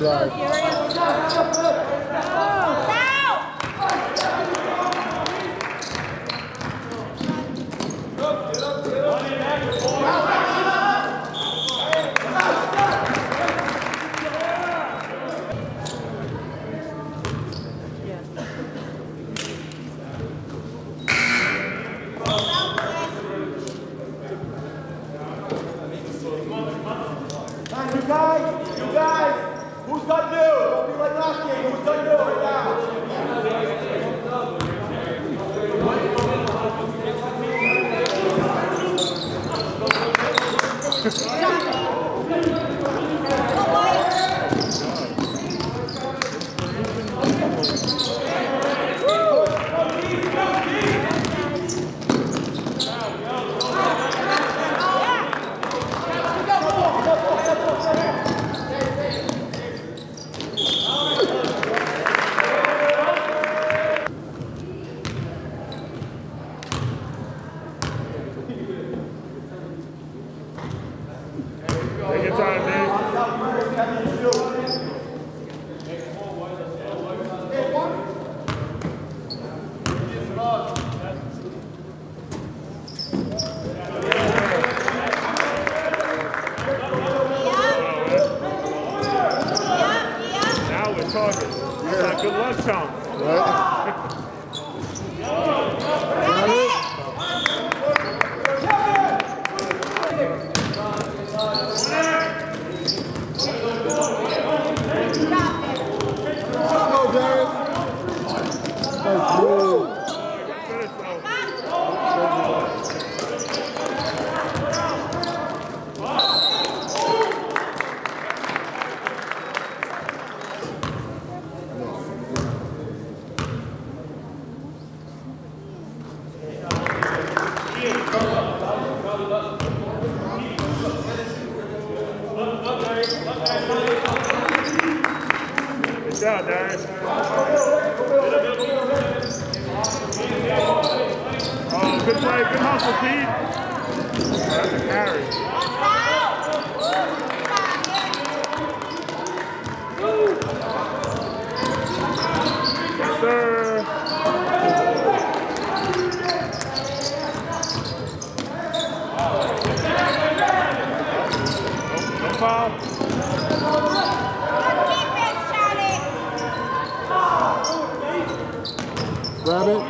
drive. Grab it.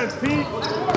Hey, good defense, Pete.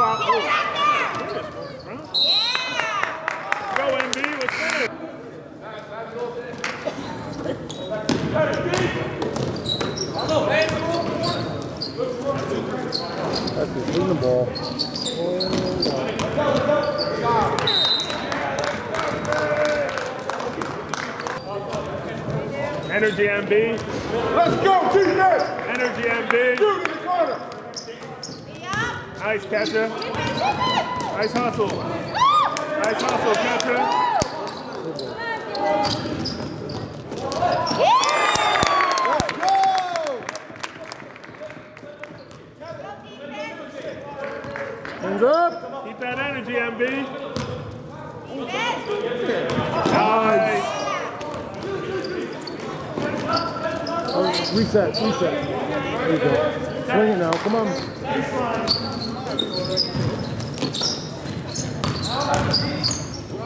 five. Yeah, Go, MB. Let's finish. That's just in the ball. Energy MB. Let's go, T-Net! Energy MB. Nice catcher. Nice hustle. Nice hustle. Let's! Hands up! Keep that energy, MB. Nice. Oh, reset, reset. There you go. Swing it now, come on.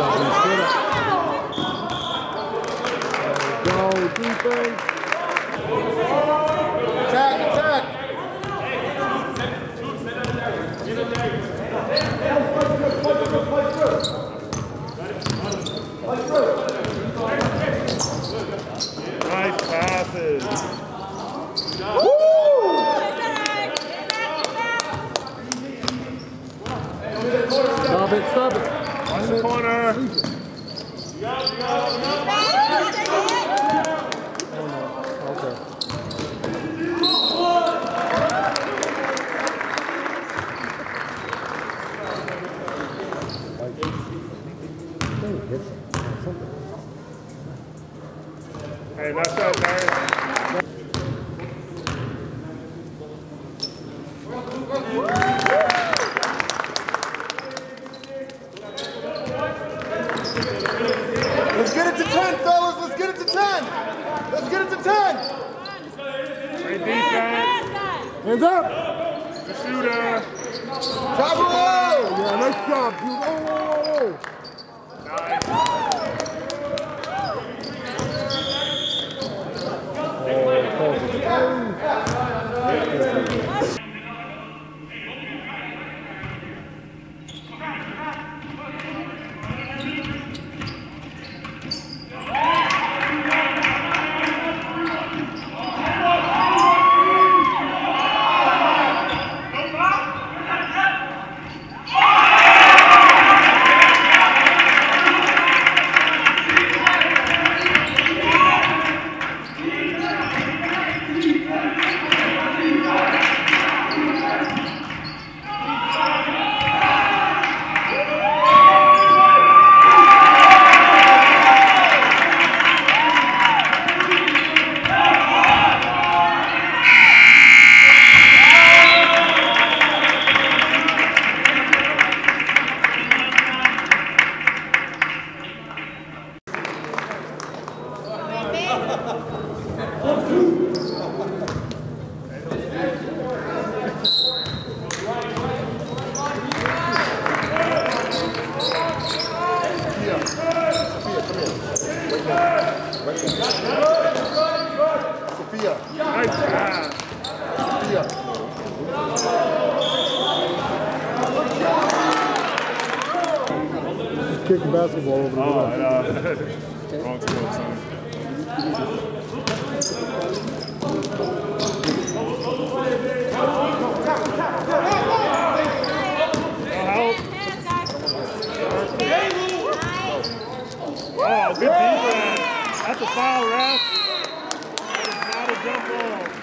Job, man. Straight up. Go, defense. Attack, attack. Nice passes. Stop it, stop it. Watch the corner. Okay. Hey, nice shot, Darius. Let's get it to 10, fellas. Let's get it to 10. Let's get it to 10. Great defense. Hands up. The shooter. Bravo. Yeah, nice job, dude. Oh, oh, oh, oh. Kick the basketball over the Oh, wrong sport, son. Oh, good defense. That's a foul, ref. That is not a jump ball.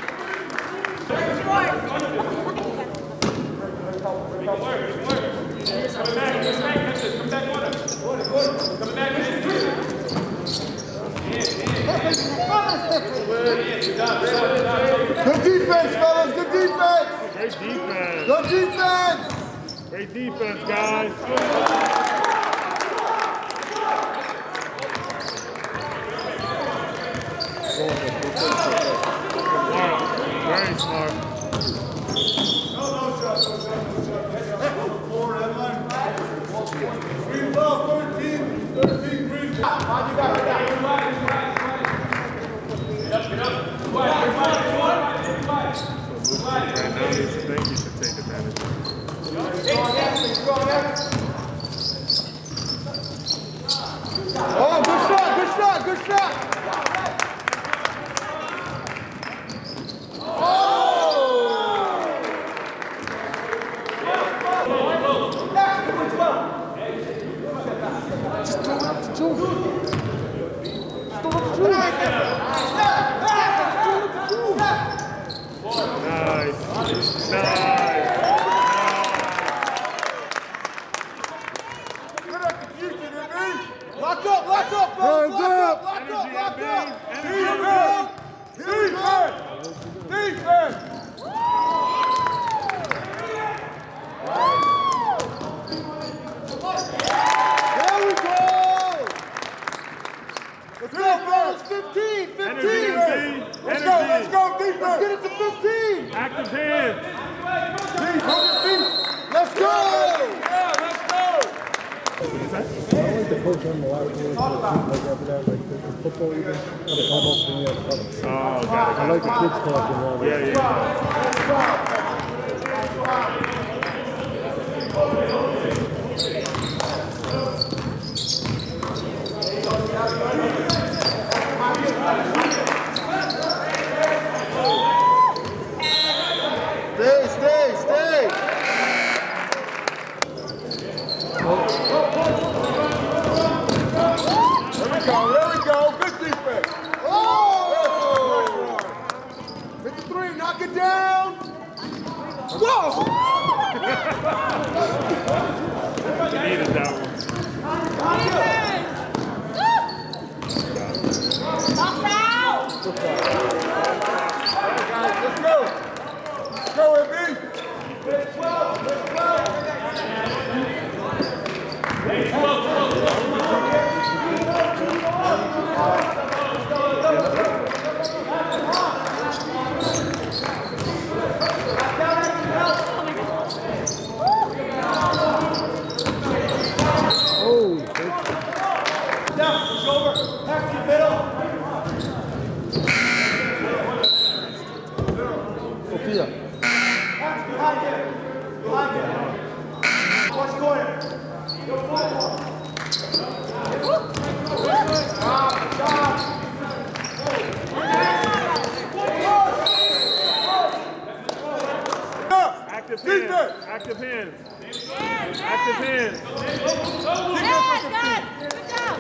Good defense, fellas. Good defense. Great defense. Good defense. Great defense, guys. Now, you should think should take advantage of it. Oh, good shot, good shot, good shot. Nice. Nice. Good execution, MB. Lock up, lock up, fellas. Lock up, lock up, lock up. Energy, Defense. Defense. Defense. There we go. Let's go, fellas. 15, 15. Energy, Let's go, let's go, defense. Let's get it to 15. Active hands. Feet, hold your feet. Let's go. Yeah, let's go. I like the coach on the lot of like after that, like the football even, or the almost when you have colors. Oh, got it. I like the kids talking all Yeah, yeah. Stay, stay, stay. There we go, there we go. Good defense. Oh! 53, knock it down. Whoa! You needed that one. Box out! Guys, let's go. Let's go, MB. Oh, thanks. Down, push over, pass to the middle. Sophia. Pass behind you. Behind you. Watch corner. Active Defense. hands. Active hands. Yes, Active yes. hands. Yes, guys. Good job.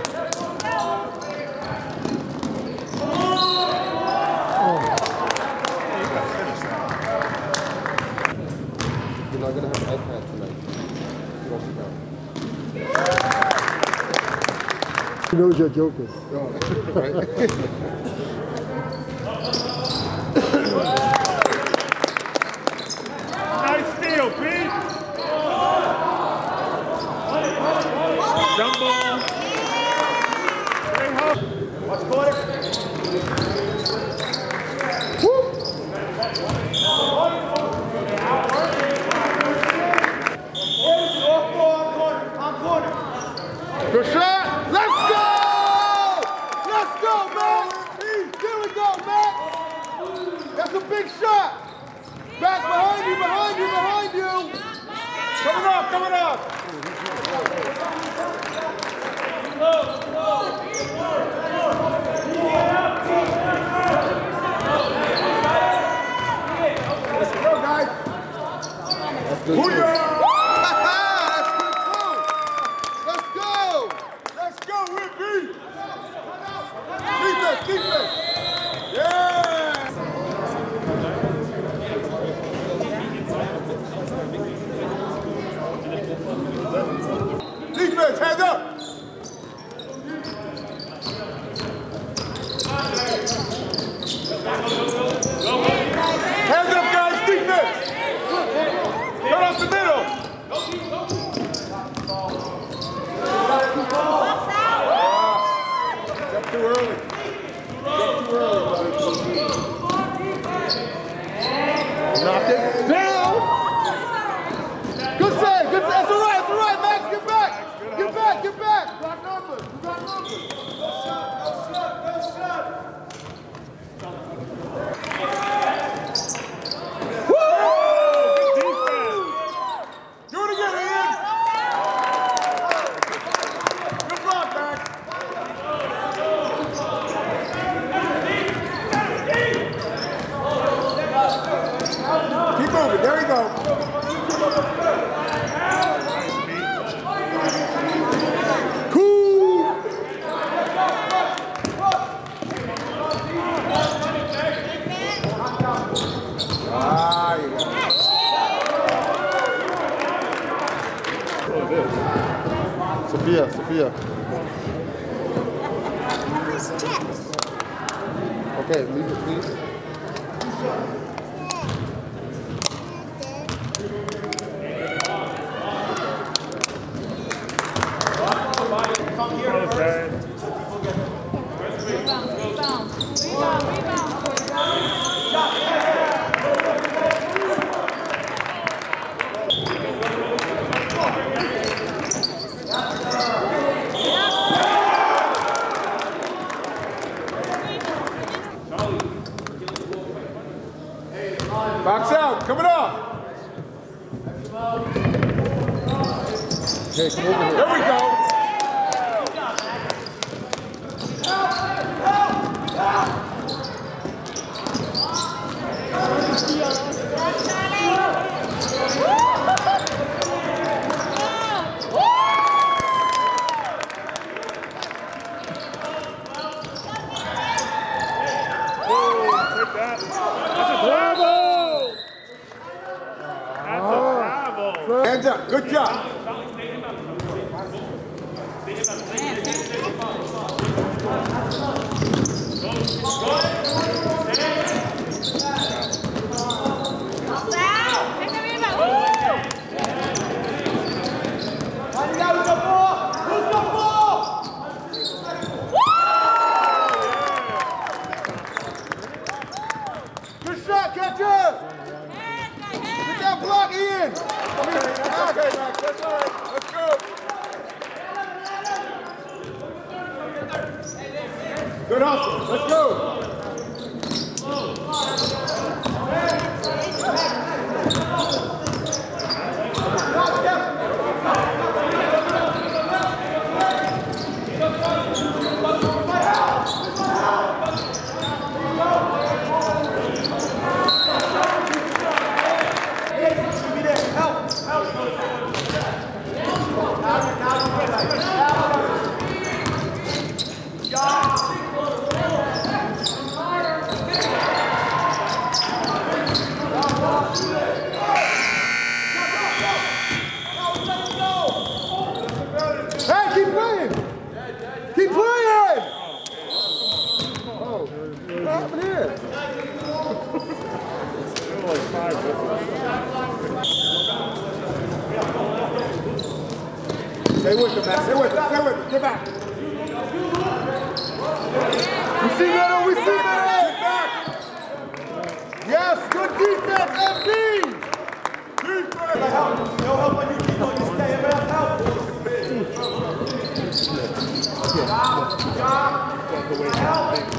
You're not gonna have an iPad tonight. You don't know. He knows your jokers. Nice Sophia, Sophia. Okay, leave it, please. the way it happened.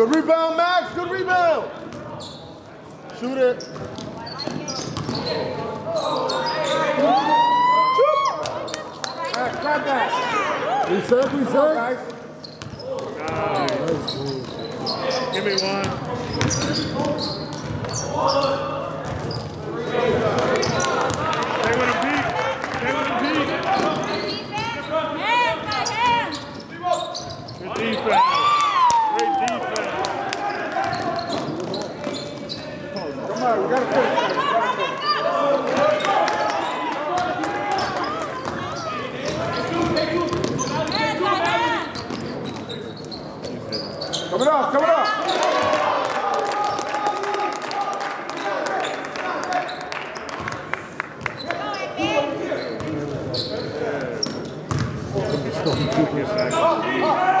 Good rebound, Max. Good rebound. Shoot it. Shoot. All right, grab that. Reset, reset. Give me one. Coming off, coming off. Let's go.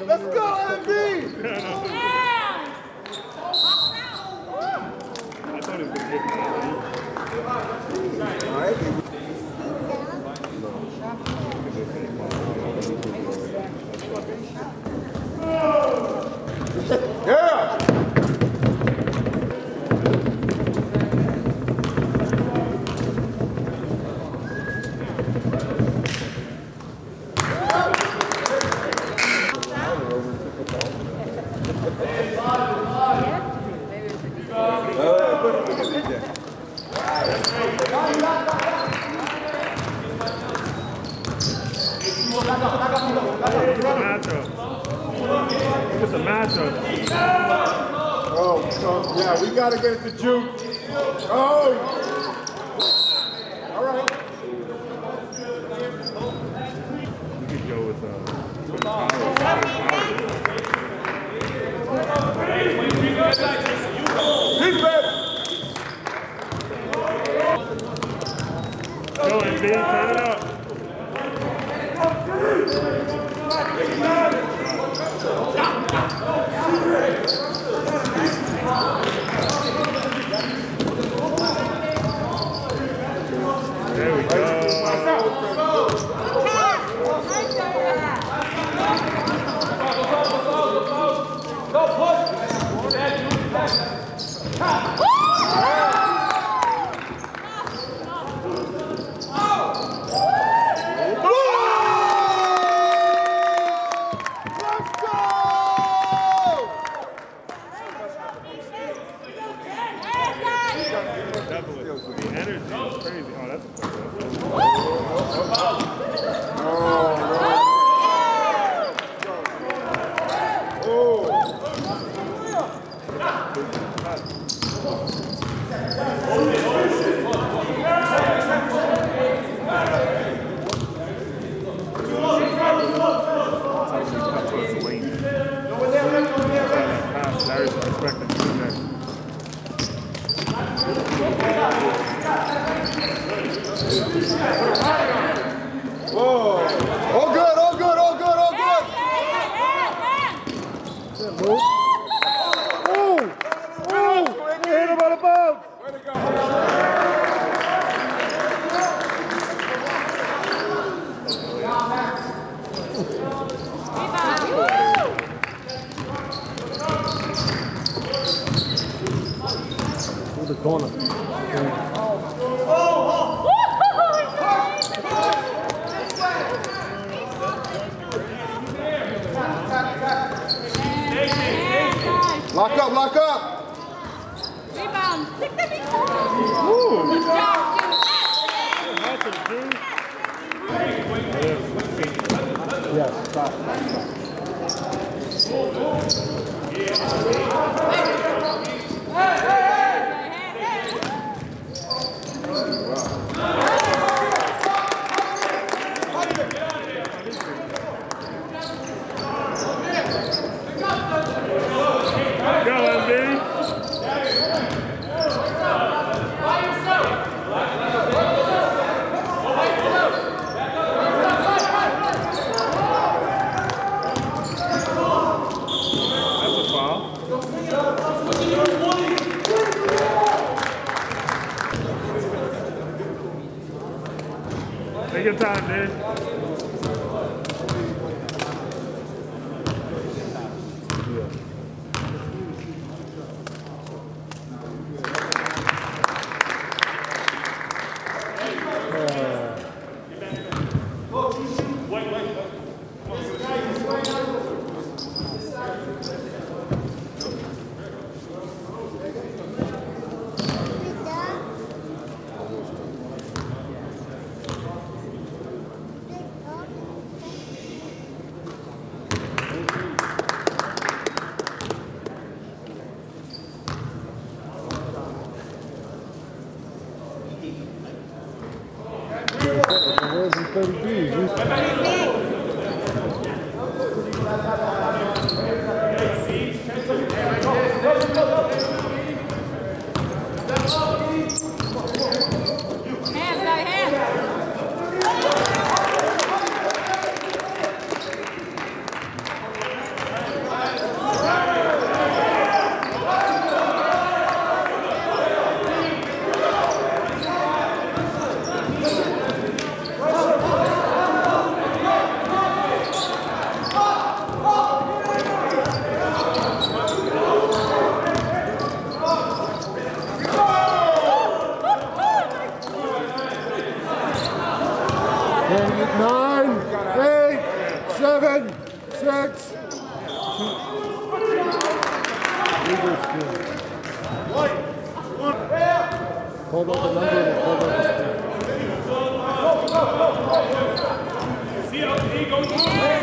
Let's go, M D. Yeah! I thought it was. All right. картонах. seven, six. Hold up the number and hold up the speed. See how he goes.